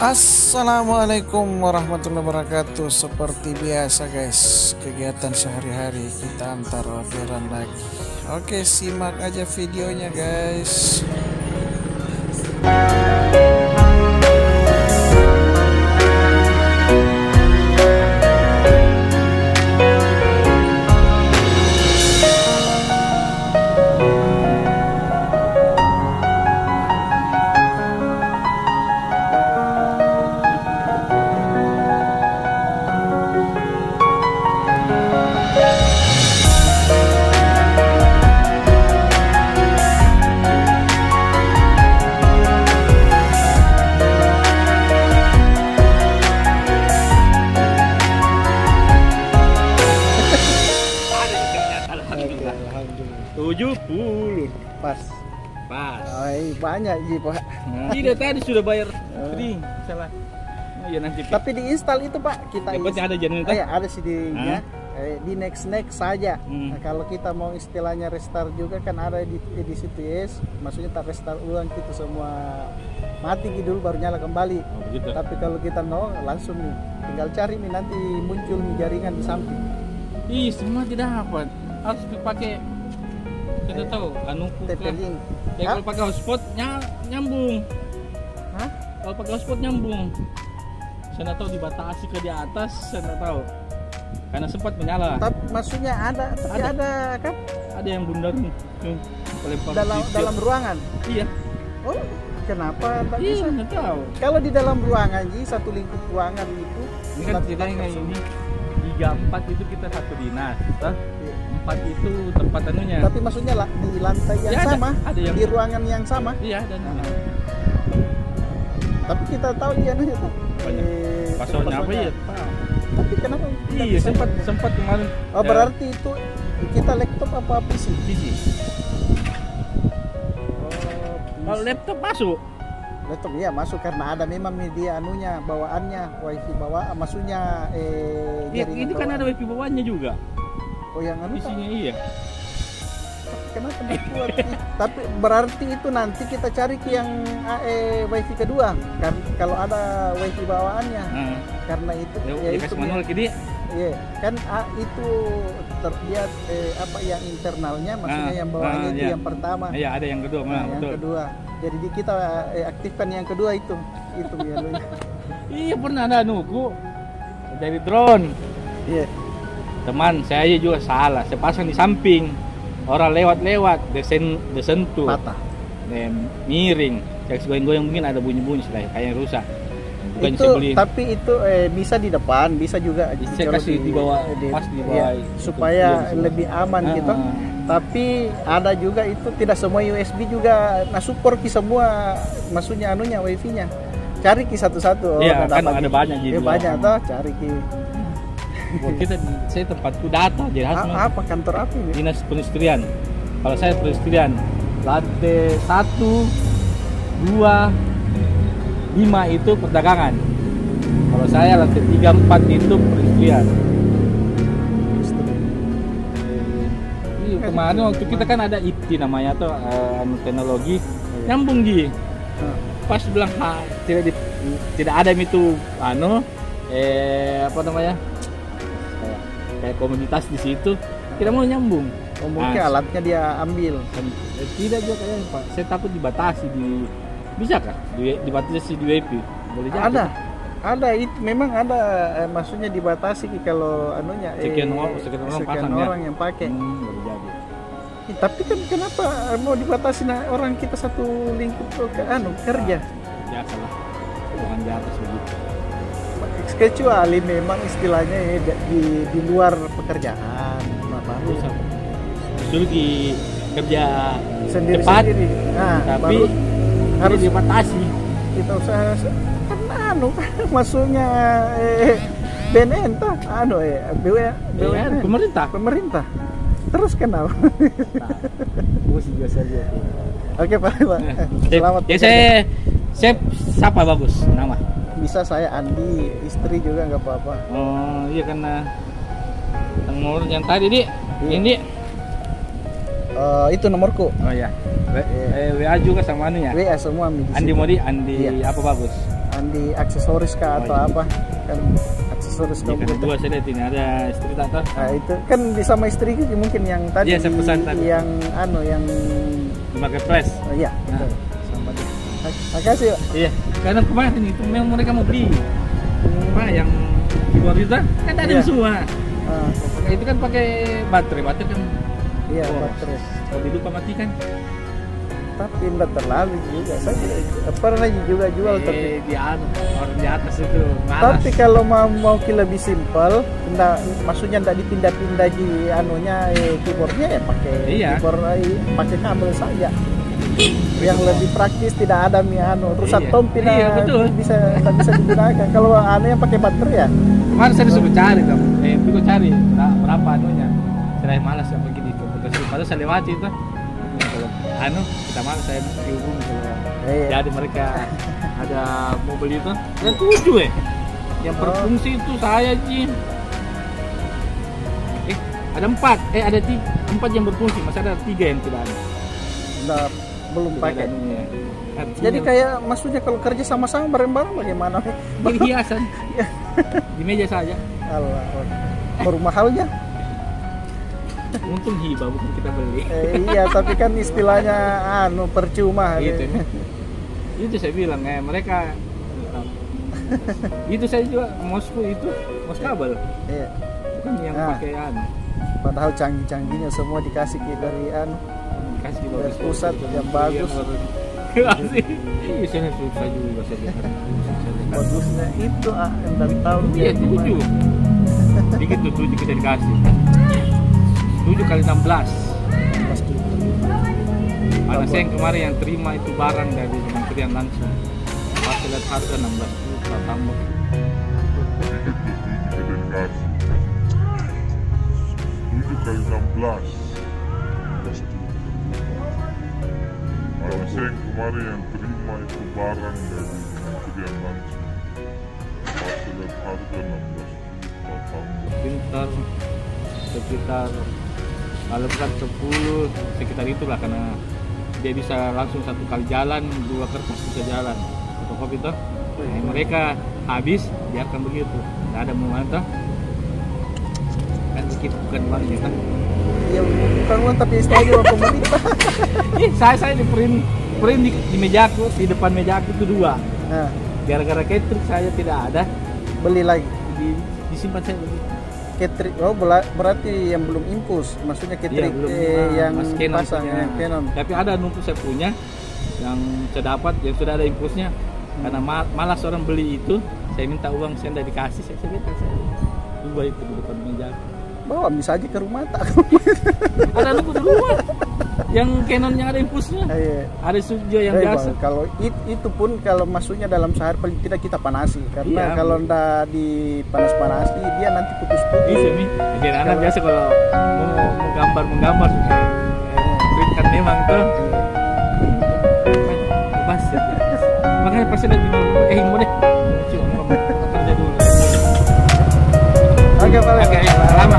Assalamualaikum warahmatullahi wabarakatuh. Seperti biasa guys Kegiatan sehari-hari kita antar orderan lagi. Oke simak aja videonya guys alhamdulillah. Alhamdulillah Tujuh puluh. Pas Pas. Ay, Banyak Ji pak Tidak tadi sudah bayar. Jadi salah. Oh, iya nanti. Tapi diinstal itu pak Kita Yang penting ada jaringan Ah, ya, ada CD-nya eh, di next next saja. Hmm. Nah, kalau kita mau istilahnya restart juga kan ada di di yes, maksudnya tak restart ulang kita semua mati gitu dulu baru nyala kembali. Oh, begitu. Tapi kalau kita no langsung nih tinggal cari nih nanti muncul nih jaringan di samping. Ih, semua tidak dapat. Harus dipakai kita tahu anu TP link. Ya kalau pakai hotspot ny- nyambung. Hah? Kalau pakai hotspot nyambung. Saya nggak tahu dibatasi ke di atas, saya nggak tahu. Karena sempat menyala. Tapi maksudnya ada tapi Ada. ada, kan Ada yang bundar dalam dalam ruangan. Iya. Oh, kenapa tak Iya, bisa? nggak tahu. Kalau di dalam ruangan Ji, satu lingkup ruangan itu Ini kan ceritanya semua. ini. Tiga empat itu kita satu dinas. Iya. Empat itu tempat anunya. Tapi maksudnya lah di lantai yang Ya, ada. sama, Ada yang- di ruangan yang sama. Iya dan Tapi kita tahu dia nih tuh. Banyak. eh, pasalnya apa ya? Tapi kenapa? Iya sempat sempat kemarin. Oh ya, berarti itu kita laptop apa PC? PC. Oh, Kalau laptop masuk. laptop iya masuk karena ada memang media anunya bawaannya wifi bawaan maksudnya eh jaringan ini kan ada bawaan. wifi bawahnya juga. Oh yang anu tak? PC-nya iya. kenapa dibuat tapi berarti itu nanti kita cari ke yang eh, wifi kedua kan kalau ada wifi bawaannya Nah, karena itu ya, ya itu dikasih manual dia. Iya, kan ah, itu terlihat eh, apa yang internalnya, maksudnya Ah, yang bawaannya ah, itu iya. yang pertama. Iya, ada yang kedua, Nah, nah, yang betul. kedua. Jadi di kita eh, aktifkan yang kedua itu, itu ya. Iya, pernah ada nuku dari drone. Iya. Teman saya juga salah, saya pasang di samping. Orang lewat-lewat, desen desentuh. Patah. Eh, miring. Kayak goyang-goyang mungkin ada bunyi-bunyi lah, kayak rusak. Bukan itu beli. tapi itu eh, bisa di depan, bisa juga Bisa kasih di bawah, di- pas di iya, bawah. supaya Itu, lebih aman Ah, gitu. ah. Tapi ada juga itu tidak semua USB juga nah support ki semua maksudnya anunya wifi-nya. Cari ki satu-satu. Iya, nggak kan ada banyak gitu. Iya, banyak toh, cari ki. Buat kita saya tempatku data jadi A- apa kantor apa ini? dinas perindustrian. Kalau saya perindustrian lantai satu, dua, lima itu perdagangan. Kalau saya lantai tiga, empat itu perindustrian. Iya, kemarin waktu kita kan ada IT namanya tuh anu teknologi nyambung Gi. Ah. Pas bilang ha, tidak di- tidak ada itu anu eh apa namanya? Kayak, komunitas di situ tidak mau nyambung. Oh, mungkin Ah, alatnya dia ambil. Kan, eh, tidak juga kayaknya Pak. Saya takut dibatasi di bisa kah? Di, dibatasi di WP. Boleh jadi. Ada, ada itu memang ada eh, maksudnya dibatasi kalau anunya eh, Sekian orang- sekian orang sekian pasang, ya? orang yang pakai. Hmm, boleh jadi. Ih, Tapi kan kenapa mau dibatasi nah, orang kita satu lingkup ke anu kerja? Biasa lah. Jangan di atas begitu. Kecuali memang istilahnya ya, di- di luar pekerjaan, nah, baru. Dulu di kerja sendiri cepat, sendiri. Nah, tapi harus dibatasi. kita usaha kan anu maksudnya eh, BNN tuh anu eh BW, Ya, BWN pemerintah. pemerintah terus Bos biasa aja. oke pak pak selamat Ya saya saya siapa bagus nama? Bisa saya Andi istri juga nggak apa-apa Oh iya karena nomor yang tadi di Iya. ini Eh, itu nomorku oh ya W, Iya. eh, WA juga sama anu ya WA semua Andi. Modi Andi Iya. apa bagus di aksesoris kah atau Oh, iya. apa kan aksesoris kan komputer dua saya lihat ini ada istri tak tahu. nah itu kan di sama istri gitu, mungkin yang tadi Iya, saya pesan tadi. yang anu yang marketplace. oh, iya Nah. betul. sama dia makasih Pak. Iya. Karena kemarin itu memang mereka mau beli. Apa yang keyboard itu kan ada Iya. semua. ah, Itu kan pakai baterai, baterai kan. iya oh, baterai Kalau dilupa matikan. tapi enggak terlalu juga saya juga- pernah juga jual tapi Eh, di anu, orang di atas itu malas. Tapi kalau mau mau lebih simpel, enggak maksudnya enggak dipindah-pindah di anunya eh, keyboardnya ya pakai Iya. keyboard eh, pakai kabel saja. Yang lebih praktis tidak ada mi anu terus Iya. tidak Iya, betul. bisa tidak bisa digunakan. Kalau anu yang pakai baterai ya. Kemarin saya disuruh cari dong. Eh, itu gue cari berapa anunya. Saya malas ya begini sih. Padahal saya lewati itu. Anu kita malas saya dihubungi kalau Iya. jadi mereka ada mobil itu. Yang tujuh eh. Yang Oh. berfungsi itu saya Ji. Eh, ada empat. Eh, ada tiga, empat yang berfungsi. Masih ada tiga yang tidak ada. Enggak belum Tidak pakai. Artinya- Jadi kayak maksudnya kalau kerja sama-sama bareng-bareng bagaimana? Jadi hiasan Iya. di meja saja. Allah, baru mahalnya. Untung hibah bukan kita beli. Eh, iya, tapi kan istilahnya anu percuma. Gitu. itu saya bilang eh mereka itu saya juga mousku itu mouse kabel Iya. bukan yang Ah. pakai anu Padahal canggih-canggihnya semua dikasih dari anu asli bagus. Pusat yang bagus. Asli bisa nih susah juga saya bagusnya itu ah yang dari tahun iya tujuh. dikit tuh tujuh kita dikasih. Tujuh kali enam belas. Anak yang kemarin yang terima itu barang dari kementerian langsung. Pas lihat harga 16 juta tambah. Tujuh kali 16 saya yang terima itu barang dari kementerian langsung pas lihat harga enam belas juta tambah Pintar sekitar kalau bukan 10 sekitar itulah karena dia bisa langsung satu kali jalan dua kertas bisa jalan. Fotokopi itu nah, mereka habis biarkan begitu. Nggak ada mau mana kan sedikit bukan uangnya kan? Ya bukan uang tapi istilahnya uang pemerintah. Saya saya di print print di, di mejaku di depan mejaku itu dua Nah, gara-gara catering saya tidak ada beli lagi. di, disimpan saya begitu Catering, oh berarti yang belum impus, maksudnya catering belum. eh, Ah, yang pasang punya. yang Canon. Tapi ada numpuk saya punya yang saya dapat yang sudah ada impulsnya karena ma- malas orang beli itu saya minta uang saya tidak dikasih saya saya minta saya dua itu di depan meja Bawa bisa aja ke rumah tak. ada numpuk di rumah yang Canon yang ada impulsnya. Iya. ada studio yang iya, biasa. Bang, kalau it, itu pun kalau masuknya dalam sehari paling tidak kita panasi. Karena iya, kalau ndak dipanas panasi dia nanti putus putus iya mi. Jadi anak biasa kalau mau menggambar. Menggambar sudah kan memang tuh pas makanya pasti lagi eh mau deh. Kerja dulu. Agak lama.